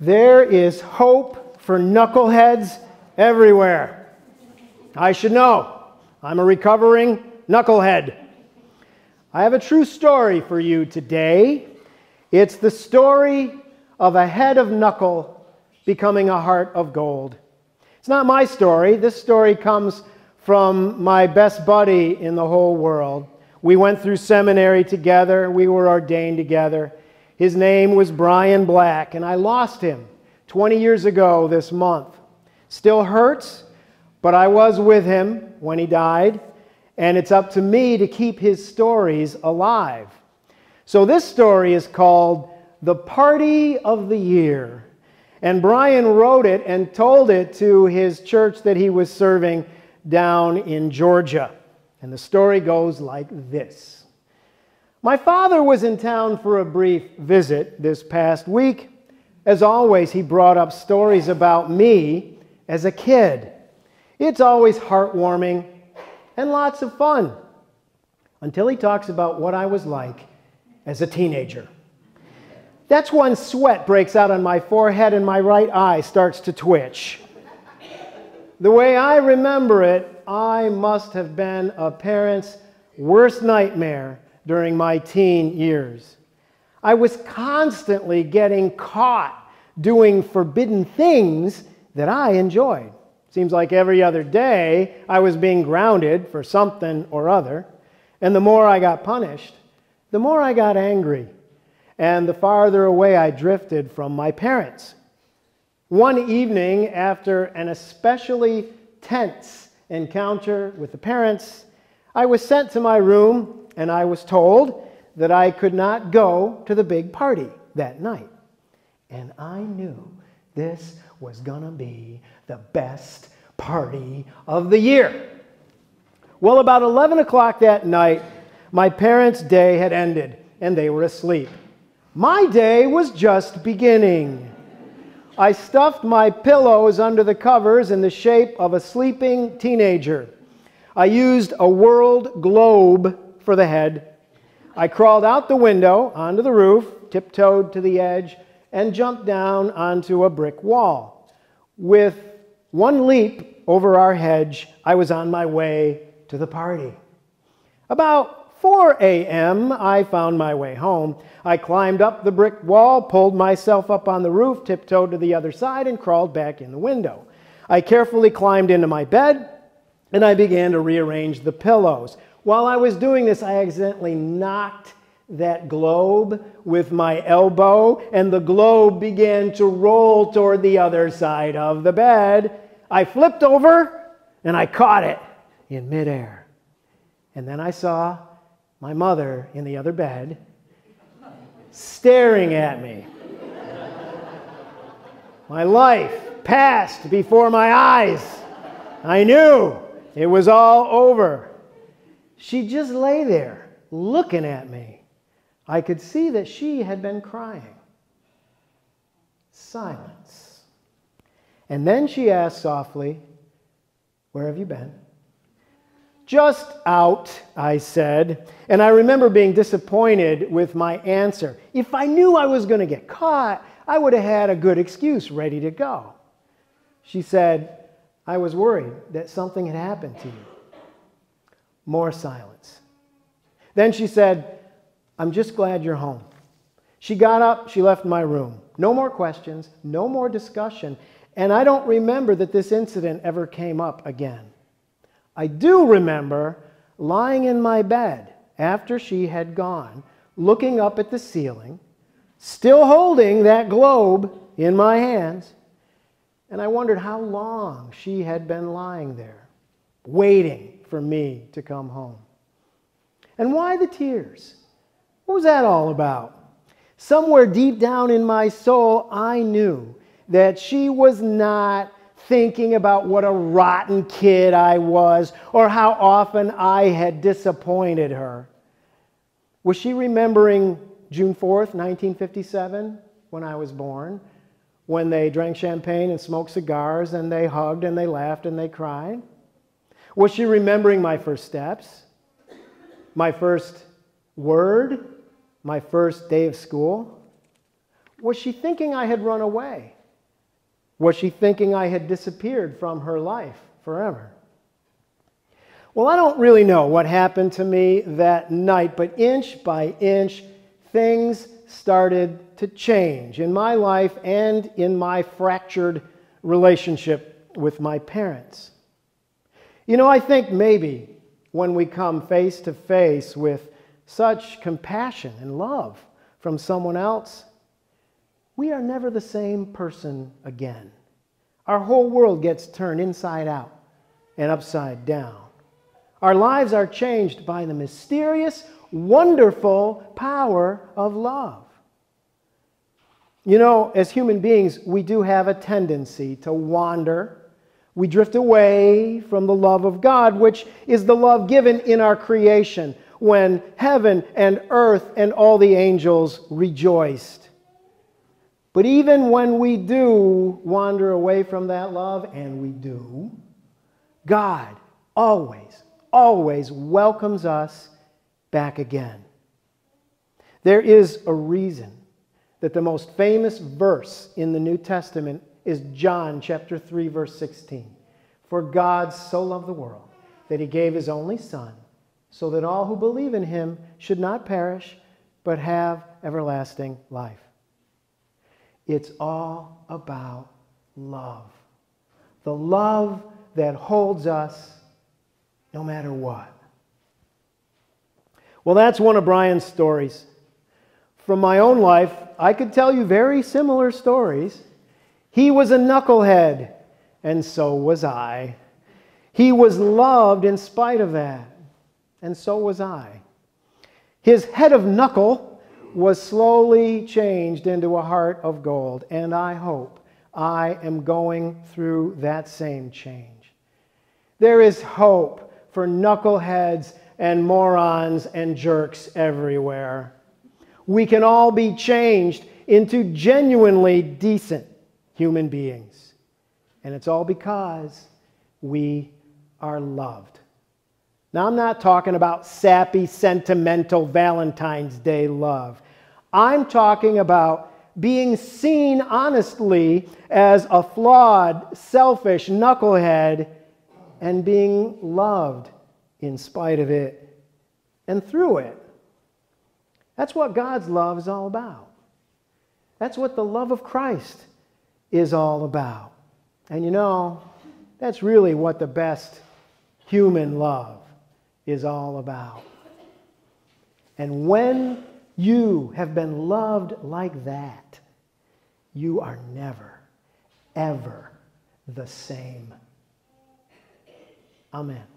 There is hope for knuckleheads everywhere. I should know. I'm a recovering knucklehead. I have a true story for you today. It's the story of a head of knuckle becoming a heart of gold. It's not my story. This story comes from my best buddy in the whole world. We went through seminary together, we were ordained together. His name was Brian Black, and I lost him 20 years ago this month. Still hurts, but I was with him when he died, and it's up to me to keep his stories alive. So this story is called The Party of the Year. And Brian wrote it and told it to his church that he was serving down in Georgia. And the story goes like this. My father was in town for a brief visit this past week. As always, he brought up stories about me as a kid. It's always heartwarming and lots of fun until he talks about what I was like as a teenager. That's when sweat breaks out on my forehead and my right eye starts to twitch. The way I remember it, I must have been a parent's worst nightmare during my teen years. I was constantly getting caught doing forbidden things that I enjoyed. Seems like every other day I was being grounded for something or other. And the more I got punished, the more I got angry. And the farther away I drifted from my parents. One evening, after an especially tense encounter with the parents, I was sent to my room and I was told that I could not go to the big party that night. And I knew this was going to be the best party of the year. Well, about 11 o'clock that night, my parents' day had ended and they were asleep. My day was just beginning. I stuffed my pillows under the covers in the shape of a sleeping teenager. I used a world globe for the head. I crawled out the window onto the roof, tiptoed to the edge, and jumped down onto a brick wall. With one leap over our hedge, I was on my way to the party. About 4 a.m., I found my way home. I climbed up the brick wall, pulled myself up on the roof, tiptoed to the other side, and crawled back in the window. I carefully climbed into my bed, and I began to rearrange the pillows. While I was doing this, I accidentally knocked that globe with my elbow, and the globe began to roll toward the other side of the bed. I flipped over and I caught it in midair. And then I saw my mother in the other bed staring at me. my life passed before my eyes. I knew it was all over. She just lay there looking at me. I could see that she had been crying. Silence. And then she asked softly, Where have you been? Just out, I said. And I remember being disappointed with my answer. If I knew I was going to get caught, I would have had a good excuse ready to go. She said, I was worried that something had happened to you. More silence. Then she said, I'm just glad you're home. She got up, she left my room. No more questions, no more discussion. And I don't remember that this incident ever came up again. I do remember lying in my bed after she had gone, looking up at the ceiling, still holding that globe in my hands. And I wondered how long she had been lying there, waiting for me to come home. And why the tears? What was that all about? Somewhere deep down in my soul, I knew that she was not thinking about what a rotten kid I was or how often I had disappointed her. Was she remembering June 4th, 1957, when I was born, when they drank champagne and smoked cigars and they hugged and they laughed and they cried? Was she remembering my first steps? My first word? My first day of school? Was she thinking I had run away? Was she thinking I had disappeared from her life forever? Well, I don't really know what happened to me that night, but inch by inch, things started to change in my life and in my fractured relationship with my parents. You know, I think maybe when we come face to face with such compassion and love from someone else, we are never the same person again. Our whole world gets turned inside out and upside down. Our lives are changed by the mysterious, wonderful power of love. You know, as human beings, we do have a tendency to wander. We drift away from the love of God, which is the love given in our creation when heaven and earth and all the angels rejoiced. But even when we do wander away from that love, and we do, God always always welcomes us back again. There is a reason that the most famous verse in the New Testament is John chapter 3 verse 16. For God so loved the world that he gave his only son so that all who believe in him should not perish but have everlasting life. It's all about love. The love that holds us no matter what. Well, that's one of Brian's stories. From my own life, I could tell you very similar stories. He was a knucklehead, and so was I. He was loved in spite of that, and so was I. His head of knuckle was slowly changed into a heart of gold, and I hope I am going through that same change. There is hope for knuckleheads and morons and jerks everywhere. We can all be changed into genuinely decent human beings. And it's all because we are loved. Now, I'm not talking about sappy, sentimental Valentine's Day love. I'm talking about being seen honestly as a flawed, selfish knucklehead and being loved in spite of it and through it. That's what God's love is all about. That's what the love of Christ is all about. And you know, that's really what the best human love is all about. And when you have been loved like that, you are never, ever the same Amen.